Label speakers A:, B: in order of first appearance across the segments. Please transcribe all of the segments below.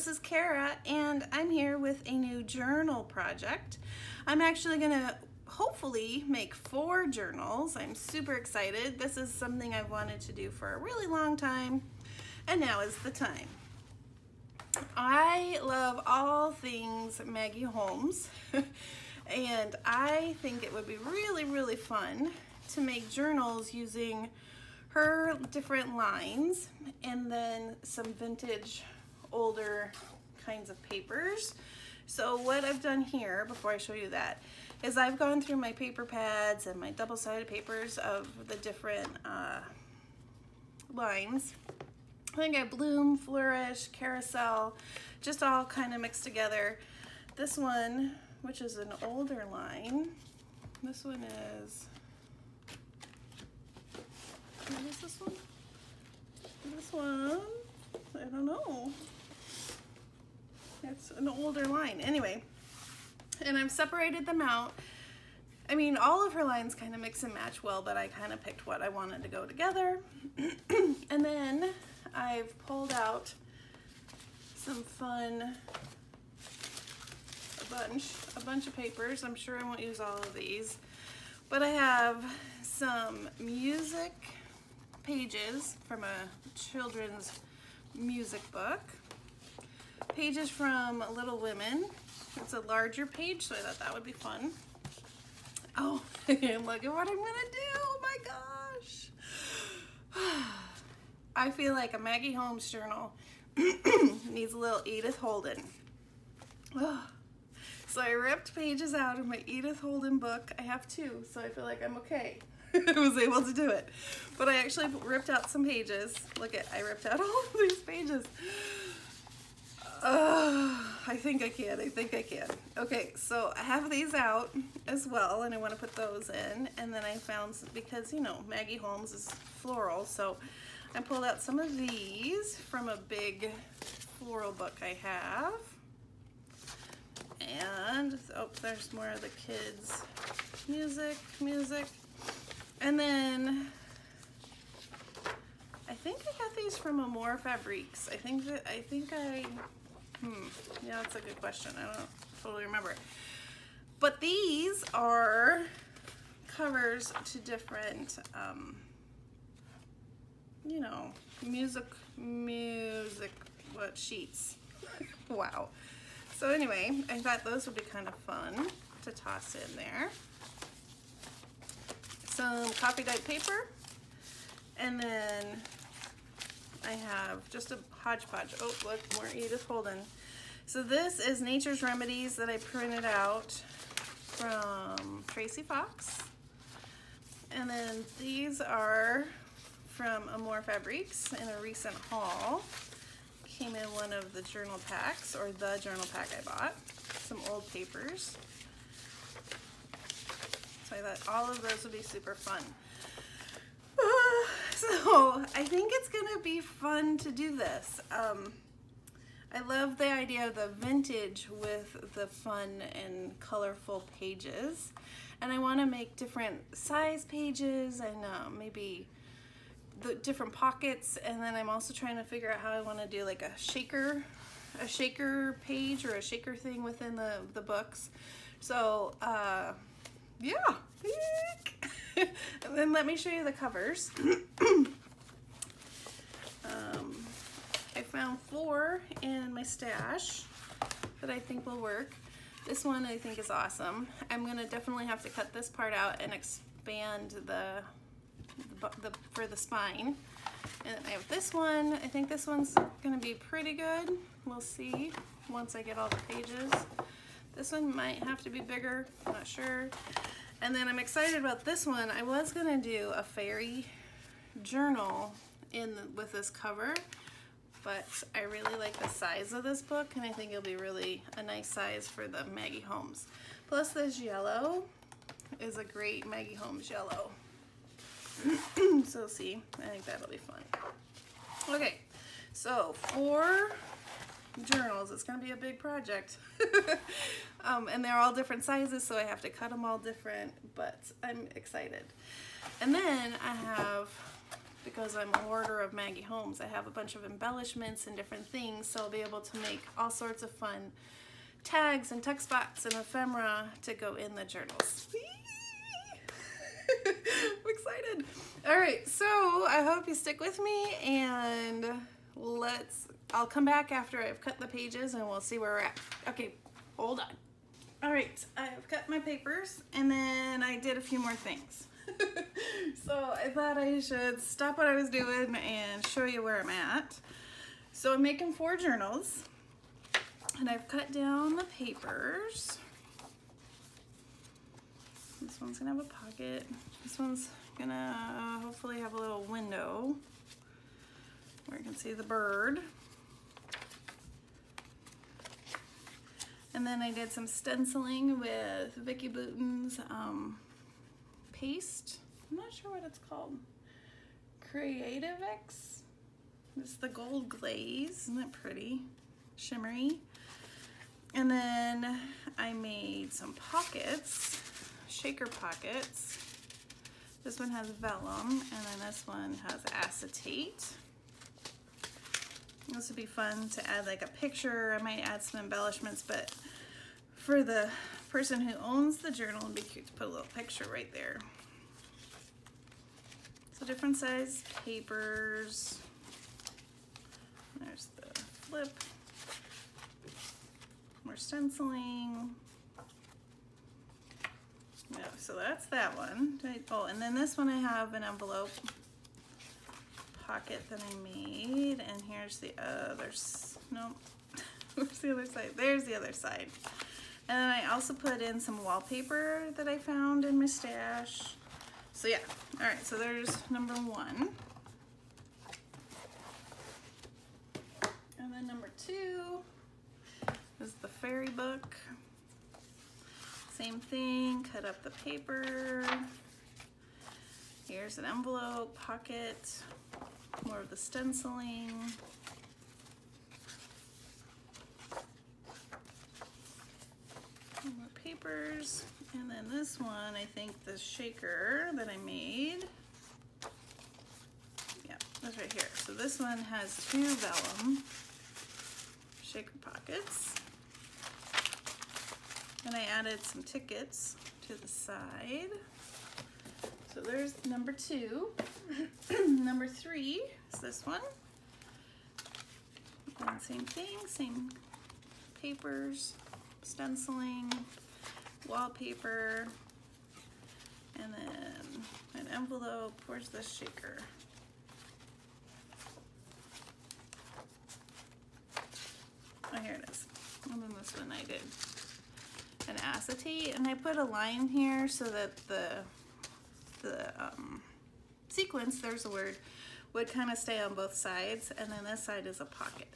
A: this is Cara and I'm here with a new journal project. I'm actually gonna hopefully make four journals. I'm super excited. This is something I've wanted to do for a really long time and now is the time. I love all things Maggie Holmes and I think it would be really really fun to make journals using her different lines and then some vintage older kinds of papers. So what I've done here, before I show you that, is I've gone through my paper pads and my double-sided papers of the different uh, lines. I think I Bloom, Flourish, Carousel, just all kind of mixed together. This one, which is an older line, this one is, what is this one? This one, I don't know. It's an older line. Anyway, and I've separated them out. I mean, all of her lines kind of mix and match well, but I kind of picked what I wanted to go together. and then I've pulled out some fun, a bunch, a bunch of papers. I'm sure I won't use all of these, but I have some music pages from a children's music book pages from Little Women. It's a larger page, so I thought that would be fun. Oh, look at what I'm gonna do, oh my gosh. I feel like a Maggie Holmes journal needs a little Edith Holden. So I ripped pages out of my Edith Holden book. I have two, so I feel like I'm okay. I was able to do it. But I actually ripped out some pages. Look at, I ripped out all these pages. I think I can, I think I can. Okay, so I have these out as well, and I want to put those in. And then I found, because, you know, Maggie Holmes is floral, so I pulled out some of these from a big floral book I have. And, oh, there's more of the kids' music, music. And then, I think I got these from Amore Fabriques. I think that, I think I Hmm, yeah, that's a good question. I don't totally remember. But these are covers to different, um, you know, music, music, what, sheets. wow. So anyway, I thought those would be kind of fun to toss in there. Some coffee dyed paper. And then I have just a hodgepodge. Oh, look, more Edith Holden. So this is Nature's Remedies that I printed out from Tracy Fox. And then these are from Amore Fabriques in a recent haul. Came in one of the journal packs, or the journal pack I bought. Some old papers. So I thought all of those would be super fun. so I think it's gonna be fun to do this. Um, I love the idea of the vintage with the fun and colorful pages. And I wanna make different size pages and uh, maybe the different pockets. And then I'm also trying to figure out how I wanna do like a shaker, a shaker page or a shaker thing within the, the books. So uh, yeah. and then let me show you the covers. um, I found four in my stash that I think will work. This one I think is awesome. I'm gonna definitely have to cut this part out and expand the, the, the for the spine. And I have this one. I think this one's gonna be pretty good. We'll see once I get all the pages. This one might have to be bigger, I'm not sure. And then I'm excited about this one. I was gonna do a fairy journal in the, with this cover, but I really like the size of this book and I think it'll be really a nice size for the Maggie Holmes. Plus this yellow is a great Maggie Holmes yellow. so see, I think that'll be fun. Okay, so for journals. It's gonna be a big project. um, and they're all different sizes, so I have to cut them all different, but I'm excited. And then I have because I'm a hoarder of Maggie Holmes. I have a bunch of embellishments and different things, so I'll be able to make all sorts of fun tags and tuck spots and ephemera to go in the journals. I'm excited. All right, so I hope you stick with me and let's, I'll come back after I've cut the pages and we'll see where we're at. Okay, hold on. All right, I've cut my papers and then I did a few more things. so I thought I should stop what I was doing and show you where I'm at. So I'm making four journals and I've cut down the papers. This one's gonna have a pocket. This one's gonna uh, hopefully have a little window where you can see the bird. And then I did some stenciling with Vicki Boutin's um, paste. I'm not sure what it's called. Creative X. It's the gold glaze. Isn't that pretty? Shimmery. And then I made some pockets, shaker pockets. This one has vellum, and then this one has acetate. This would be fun to add like a picture. I might add some embellishments, but for the person who owns the journal, it'd be cute to put a little picture right there. So different size papers. There's the flip. More stenciling. Yeah, so that's that one. Oh, and then this one I have an envelope pocket that I made. And here's the other, no, where's the other side? There's the other side. And then I also put in some wallpaper that I found in my stash. So yeah, all right, so there's number one. And then number two is the fairy book. Same thing, cut up the paper. Here's an envelope, pocket, more of the stenciling. More papers. And then this one, I think the shaker that I made. Yeah, that's right here. So this one has two vellum shaker pockets. And I added some tickets to the side. So there's number two. number three is this one. Same thing, same papers, stenciling, wallpaper, and then an envelope. Where's the shaker? Oh, here it is. And then this one I did an acetate, and I put a line here so that the the um, sequence, there's a word, would kind of stay on both sides, and then this side is a pocket.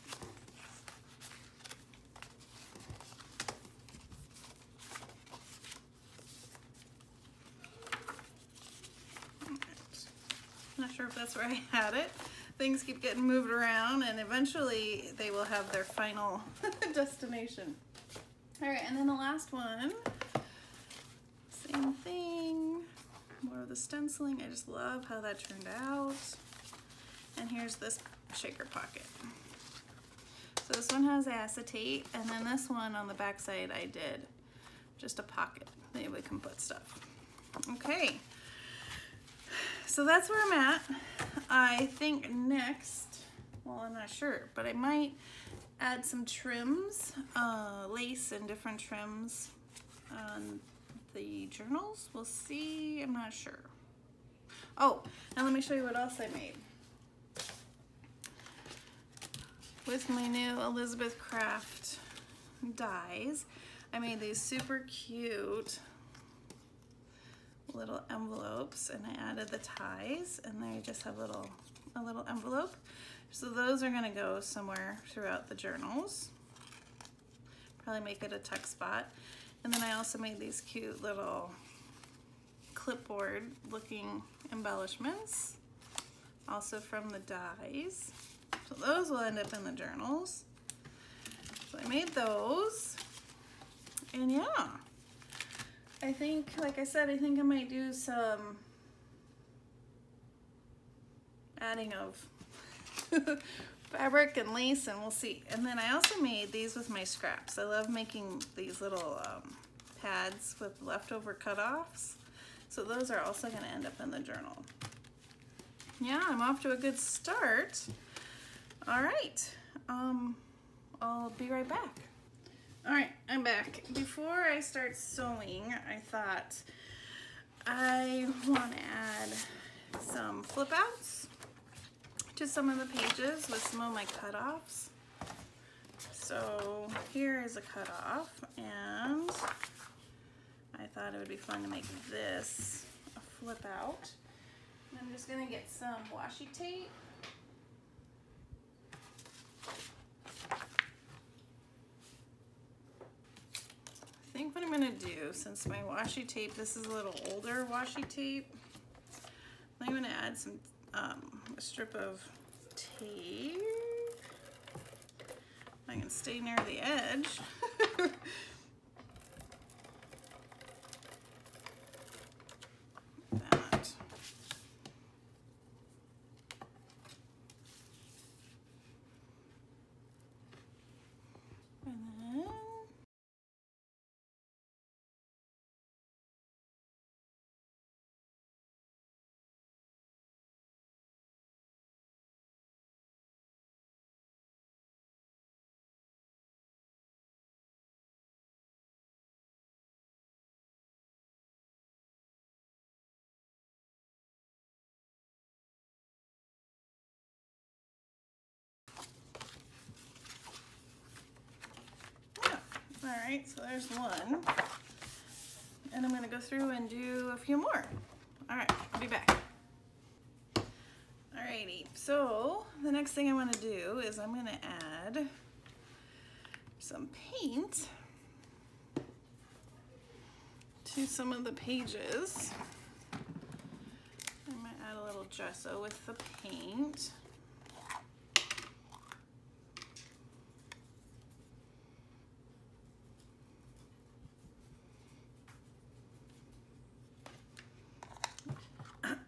A: Not sure if that's where I had it. Things keep getting moved around and eventually they will have their final destination. All right, and then the last one, same thing, more of the stenciling. I just love how that turned out. And here's this shaker pocket. So this one has acetate, and then this one on the back side I did just a pocket that we can put stuff. Okay, so that's where I'm at. I think next, well, I'm not sure, but I might add some trims, uh, lace and different trims on the journals. We'll see, I'm not sure. Oh, and let me show you what else I made. With my new Elizabeth Craft dies, I made these super cute little envelopes and I added the ties and they just have little a little envelope. So those are gonna go somewhere throughout the journals. Probably make it a tuck spot. And then I also made these cute little clipboard looking embellishments, also from the dies. So those will end up in the journals. So I made those, and yeah. I think, like I said, I think I might do some adding of fabric and lace and we'll see. And then I also made these with my scraps. I love making these little um, pads with leftover cutoffs. So those are also gonna end up in the journal. Yeah, I'm off to a good start. All right, um, I'll be right back. All right, I'm back. Before I start sewing, I thought I want to add some flip outs to some of the pages with some of my cutoffs. So here is a cutoff and I thought it would be fun to make this a flip out. I'm just gonna get some washi tape I think what I'm gonna do, since my washi tape, this is a little older washi tape, I'm gonna add some, um, a strip of tape. I can stay near the edge. that. And then Yeah, all right, so there's one. And I'm gonna go through and do a few more. All right, I'll be back. Alrighty, so the next thing I wanna do is I'm gonna add some paint to some of the pages. I'm gonna add a little gesso with the paint.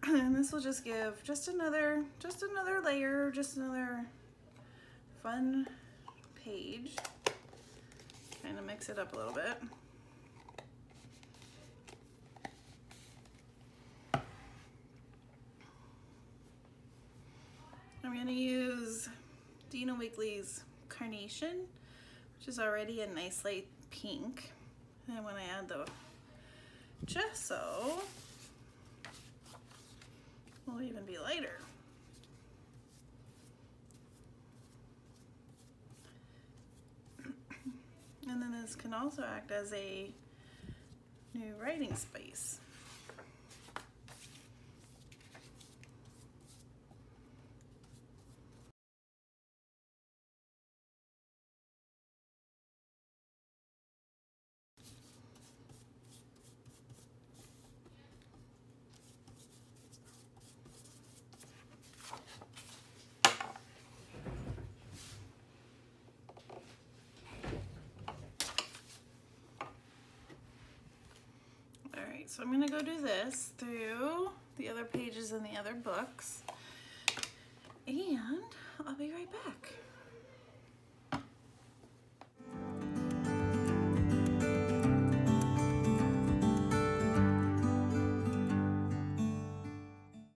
A: and this will just give just another just another layer just another fun page. Kind of mix it up a little bit. I'm going to use Dina Wakley's Carnation which is already a nice light pink. And when I add the gesso will even be lighter. and then this can also act as a new writing space. All right, so I'm gonna go do this through the other pages in the other books and I'll be right back.